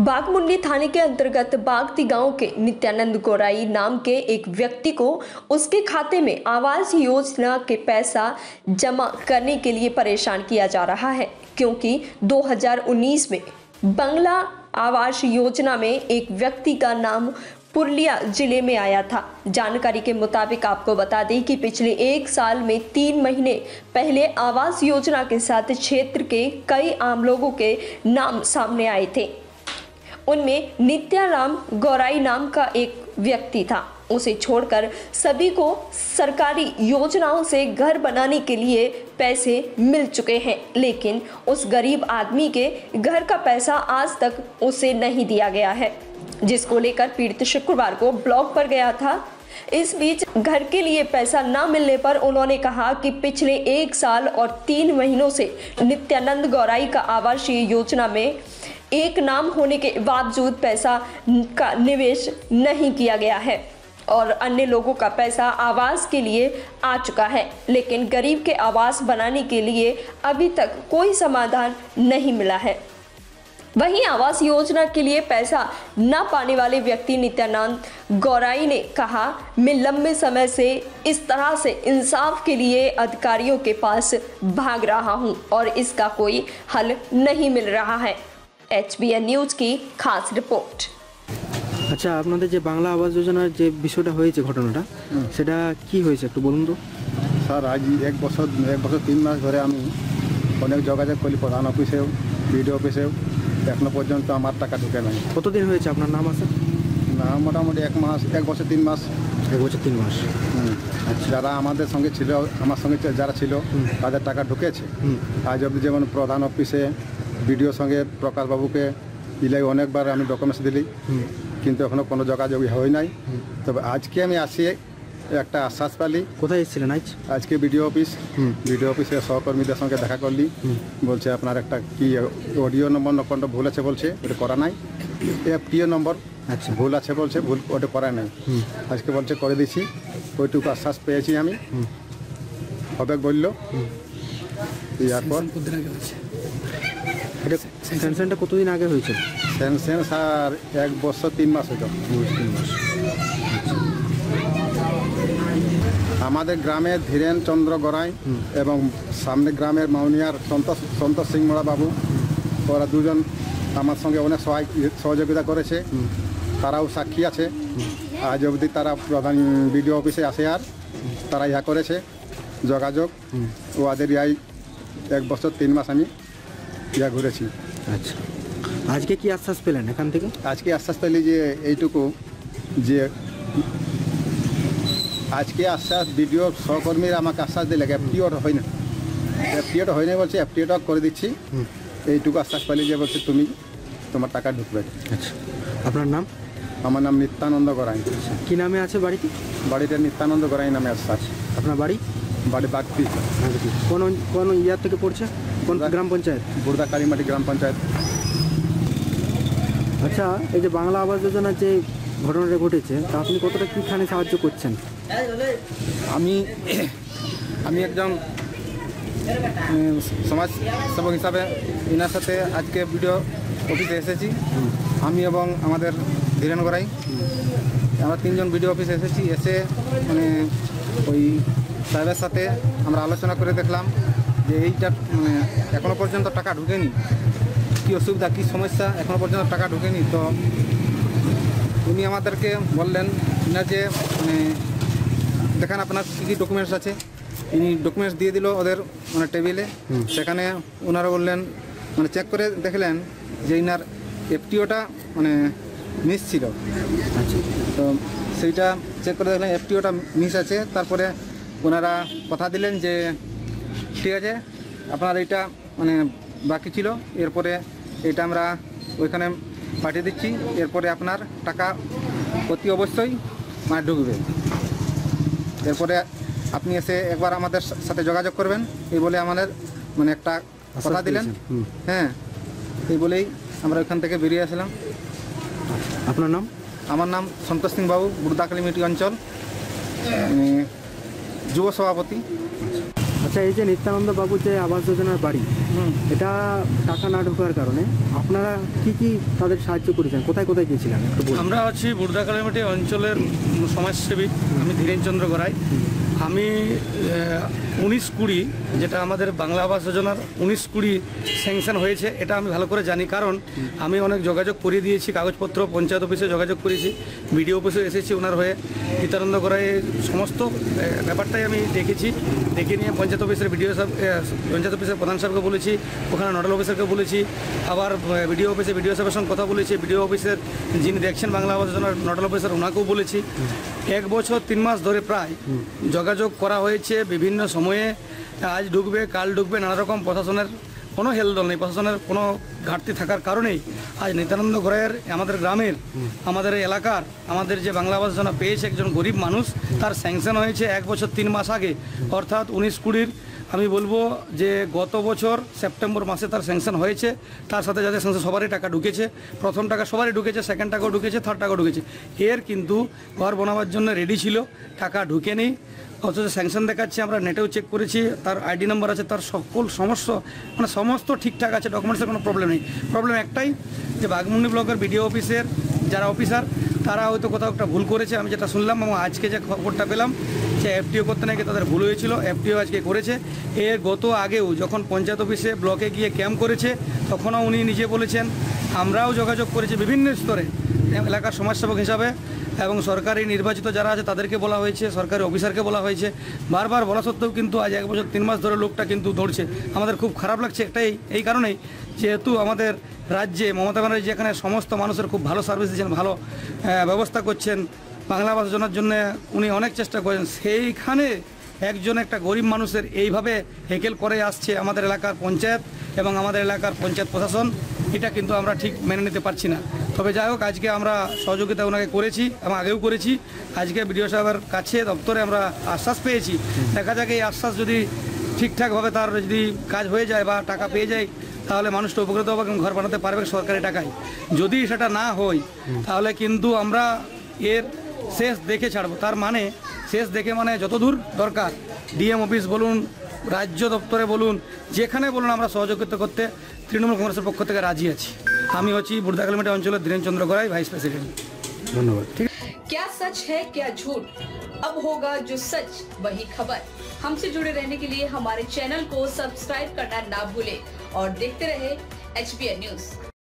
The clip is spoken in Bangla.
बागमुंडी थाने के अंतर्गत बागती गाँव के नित्यानंद गोराई नाम के एक व्यक्ति को उसके खाते में आवास योजना के पैसा जमा करने के लिए परेशान किया जा रहा है, क्योंकि 2019 में बंगला आवास योजना में एक व्यक्ति का नाम पुरलिया ज़िले में आया था। जानकारी के मुताबिक आपको बता दें कि पिछले एक साल में तीन महीने पहले आवास योजना के साथ क्षेत्र के कई आम लोगों के नाम सामने आए थे। उनमें नित्याराम गौराई नाम का एक व्यक्ति था। उसे छोड़कर सभी को सरकारी योजनाओं से घर बनाने के लिए पैसे मिल चुके हैं, लेकिन उस गरीब आदमी के घर का पैसा आज तक उसे नहीं दिया गया है, जिसको लेकर पीड़ित शुक्रवार को ब्लॉक पर गया था। इस बीच घर के लिए पैसा न मिलने पर उन्होंने कहा कि पिछले एक साल और तीन महीनों से नित्यानंद गौराई का आवासीय योजना में एक नाम होने के बावजूद पैसा का निवेश नहीं किया गया है और अन्य लोगों का पैसा आवास के लिए आ चुका है। लेकिन गरीब के आवास बनाने के लिए अभी तक कोई समाधान नहीं मिला है। वहीं आवास योजना के लिए पैसा न पाने वाले व्यक्ति नित्यानंद गौराई ने कहा, मैं लंबे समय से इस तरह से इंसाफ के लिए अधिकारियों के पास भाग रहा हूँ और इसका कोई हल नहीं मिल रहा है। एच न्यूज की खास रिपोर्ट আচ্ছা আপনাদের যে বাংলা আবাস যোজনার যে বিষয়টা হয়েছে ঘটনাটা সেটা কি হয়েছে একটু বলুন তো স্যার আজ এক বছর এক বছর তিন মাস ধরে আমি অনেক যোগাযোগ করি প্রধান অফিসেও বিডিও অফিসেও এখনো পর্যন্ত আমার টাকা ঢুকে নাই কতদিন হয়েছে আপনার নাম আছে না মোটামুটি এক মাস এক বছর তিন মাস এক বছর তিন মাস হুম। যারা আমাদের সঙ্গে ছিল আমার সঙ্গে যে- যারা ছিল তাদের টাকা ঢুকেছে হুম। আজ অবধি যেমন প্রধান অফিসে বিডিওর সঙ্গে প্রকাশবাবুকে দিলে অনেকবার আমি ডকুমেন্টস দিলি। কিন্তু এখনও কোনো যোগাযোগ হয় নাই। তবে আজকে আমি আসি একটা আশ্বাস পালি। কোথায় এসেছিলেন আজ? আজকে বিডিও অফিস। বিডিও অফিসের সহকর্মীদের সঙ্গে দেখা করলি। বলছে আপনার একটা কি অডিও নম্বর কোনটা ভুল আছে? বলছে ওটা করা নাই। এফটিও নম্বর আচ্ছা। ভুল আছে বলছে ভুল ওটা করা নাই। আজকে বলছে করে দিছি। ওইটুকু আশ্বাস পেয়েছি আমি। হবে বলল। এরপর এটা স্যাংশনটা কতদিন আগে হয়েছে? স্যানসেন স্যার এক বছর তিন মাস হতো তিন মাস। আমাদের গ্রামের ধীরেন চন্দ্র গড়াই এবং সামনে গ্রামের মাউনিয়ার সন্তোষ সন্তোষ সিং মোড়া বাবু ওরা দুজন আমার সঙ্গে অনেক সহায় সহযোগিতা করেছে। তারাও সাক্ষী আছে। আজ অবধি তারা প্রধান বিডিও অফিসে আসে আর। তারা ইহা করেছে। যোগাযোগ। ওদের ইয়াই এক বছর তিন মাস আমি ইয়া ঘুরেছি। আচ্ছা। আজকে কি আশ্বাস পেলেন এখান থেকে? আজকে আশ্বাস পেলি যে এইটুকু যে আজকে আশ্বাস বিডিও সহকর্মীরা আমাকে আশ্বাস দিলে এফটিওটা হয় না এফটিওটা হয় না বলছে এফটিওটা করে দিচ্ছি। এইটুকু আশ্বাস পেলি যে বলছে তুমি তোমার টাকা ঢুকবে। আচ্ছা। আপনার নাম? আমার নাম নিত্যানন্দ গড়াই। কি নামে আছে বাড়িতে বাড়িটা নিত্যানন্দ গড়াই নামে আশ্বাস। আপনার বাড়ি? বাড়ি বাগতি কোন কোন ইয়ার থেকে পড়ছে? কোন গ্রাম পঞ্চায়েত? বুর্দা কালীমাটি গ্রাম পঞ্চায়েত। আচ্ছা এই যে বাংলা আবাস যোজনার যে ঘটনাটা ঘটেছে তা আপনি কতটা কীখানে সাহায্য করছেন? আমি আমি একজন সমাজ সেবক হিসাবে এনার সাথে আজকে ভিডিও অফিসে এসেছি। আমি এবং আমাদের ধীরেন গড়াই। আমরা তিনজন ভিডিও অফিসে এসেছি। এসে মানে ওই সাহেবের সাথে আমরা আলোচনা করে দেখলাম। যে এইটা মানে এখনও পর্যন্ত টাকা ঢুকেনি। কী অসুবিধা কী সমস্যা এখনও পর্যন্ত টাকা ঢুকেনি। তো উনি আমাদেরকে বললেন না যে মানে দেখেন আপনার কী কী ডকুমেন্টস আছে। ইনি ডকুমেন্টস দিয়ে দিল ওদের মানে টেবিলে সেখানে ওনারা বললেন মানে চেক করে দেখলেন যে ইনার এফটিওটা মানে মিস ছিল। আচ্ছা। তো সেইটা চেক করে দেখলেন এফটিওটা মিস আছে। তারপরে ওনারা কথা দিলেন যে ঠিক আছে? আপনার এইটা মানে বাকি ছিল। এরপরে এটা আমরা ওইখানে পাঠিয়ে দিচ্ছি। এরপরে আপনার টাকা অতি অবশ্যই মানে ঢুকবে। এরপরে আপনি এসে একবার আমাদের সাথে যোগাযোগ করবেন। এই বলে আমাদের মানে একটা কথা দিলেন। হ্যাঁ। এই বলেই আমরা ওইখান থেকে বেরিয়ে আসলাম। আপনার নাম? আমার নাম সন্তোষ সিং বাবু বুর্দাকালী মিটি অঞ্চল। যুব সভাপতি। আচ্ছা এই যে নিত্যানন্দ বাবু যে আবাস যোজনার বাড়ি এটা টাকা না ঢোকার কারণে আপনারা কি কি তাদের সাহায্য করেছেন? কোথায় কোথায় গিয়েছিলেন? আমরা আছি বুর্দা কালামাটি অঞ্চলের সমাজসেবী আমি ধীরেন চন্দ্র গড়াই আমি উনিশ কুড়ি, যেটা আমাদের বাংলা আবাস যোজনার উনিশ কুড়ি স্যাংশন হয়েছে, এটা আমি ভালো করে জানি। কারণ আমি অনেক যোগাযোগ করিয়ে দিয়েছি, কাগজপত্র, পঞ্চায়েত অফিসে যোগাযোগ করেছি, বিডিও অফিসে এসেছি, ওনার হয়ে নিত্যানন্দ গড়াইয়ের সমস্ত ব্যাপারটাই আমি দেখেছি। দেখে নিয়ে পঞ্চায়েত অফিসের বিডিও সাহেব পঞ্চায়েত অফিসের প্রধান সাহেবকে বলেছি, ওখানে নোডাল অফিসারকে বলেছি, আবার বিডিও অফিসে বিডিও সাহেবের সঙ্গে কথা বলেছি, বিডিও অফিসের যিনি দেখছেন বাংলা আবাস যোজনার নোডাল অফিসার, ওনাকেও বলেছি। এক বছর তিন মাস ধরে প্রায় যোগাযোগ করা হয়েছে বিভিন্ন সময়ে। আজ ঢুকবে, কাল ঢুকবে, নানা রকম প্রশাসনের কোনো হেলদল নেই, প্রশাসনের কোনো ঘাটতি থাকার কারণেই আজ নিত্যানন্দ ঘরের আমাদের গ্রামের, আমাদের এলাকার, আমাদের যে বাংলা আবাস যোজনা পেয়েছে একজন গরিব মানুষ, তার স্যাংশন হয়েছে এক বছর তিন মাস আগে। অর্থাৎ উনিশ কুড়ির, আমি বলব যে গত বছর সেপ্টেম্বর মাসে তার স্যাংশন হয়েছে, তার সাথে যাদের স্যাংশন সবারই টাকা ঢুকেছে, প্রথম টাকা সবারই ঢুকেছে সেকেন্ড টাকাও ঢুকেছে থার্ড টাকাও ঢুকেছে। এর কিন্তু ঘর বানাবার জন্য রেডি ছিল, টাকা ঢুকেনি। অথচ স্যাংশন দেখাচ্ছে, আমরা নেটেও চেক করেছি, তার আইডি নাম্বার আছে, তার সকল সমস্ত মানে সমস্ত ঠিকঠাক আছে ডকুমেন্টসের কোনো প্রবলেম নেই। প্রবলেম একটাই যে বাঘমুন্ডি ব্লকের বিডিও অফিসের যারা অফিসার তারা হয়তো কোথাও একটা ভুল করেছে, আমি যেটা শুনলাম, এবং আজকে যে খবরটা পেলাম, যে এফটিও করতে নাকি তাদের ভুল হয়েছিল এফটিও আজকে করেছে। এর গত আগেও যখন পঞ্চায়েত অফিসে ব্লকে গিয়ে ক্যাম্প করেছে, তখনও উনি নিজে বলেছেন, আমরাও যোগাযোগ করেছি বিভিন্ন স্তরে, এলাকার সমাজসেবক হিসাবে। এবং সরকারি নির্বাচিত যারা আছে তাদেরকে বলা হয়েছে, সরকারি অফিসারকে বলা হয়েছে। বারবার বলা সত্ত্বেও কিন্তু আজ এক বছর, তিন মাস ধরে লোকটা কিন্তু দৌড়ছে। আমাদের খুব খারাপ লাগছে একটাই, এই কারণেই যেহেতু আমাদের রাজ্যে মমতা ব্যানার্জি যেখানে সমস্ত মানুষের খুব ভালো সার্ভিস দিচ্ছেন, ভালো ব্যবস্থা করছেন, বাংলা ভাষা জানার জন্য উনি অনেক চেষ্টা করেন সেইখানে একজন একটা গরিব মানুষের এইভাবে হেকেল করে আসছে আমাদের এলাকার পঞ্চায়েত। এবং আমাদের এলাকার পঞ্চায়েত প্রশাসন, এটা কিন্তু আমরা ঠিক মেনে নিতে পারছি না। তবে যাই হোক, আজকে আমরা সহযোগিতা ওনাকে করেছি এবং আগেও করেছি। আজকে বিডিও সাহেবের কাছে, দপ্তরে আমরা আশ্বাস পেয়েছি। দেখা যাক এই আশ্বাস যদি ঠিকঠাকভাবে তার যদি কাজ হয়ে যায় বা টাকা পেয়ে যায়, তাহলে মানুষটা উপকৃত হবে এবং ঘর বানাতে পারবে সরকারি টাকায়। যদি সেটা না হয়, তাহলে কিন্তু আমরা এর শেষ দেখে ছাড়বো। তার মানে শেষ দেখে মানে যতদূর দরকার। ডিএম অফিস বলুন রাজ্য দপ্তরে বলুন যেখানে বলুন আমরা সহযোগিতা করতে তৃণমূল কংগ্রেসের পক্ষ থেকে রাজি আছি আমি হচ্ছি বুর্দাকালমেটি অঞ্চলের ধীরেন চন্দ্র গড়াই ভাইস প্রেসিডেন্ট ধন্যবাদ ঠিক क्या सच है क्या झूठ अब होगा जो सच वही खबर हमसे जुड़े रहने के लिए हमारे चैनल को सब्सक्राइब करना ना भूलें और देखते रहे एच न्यूज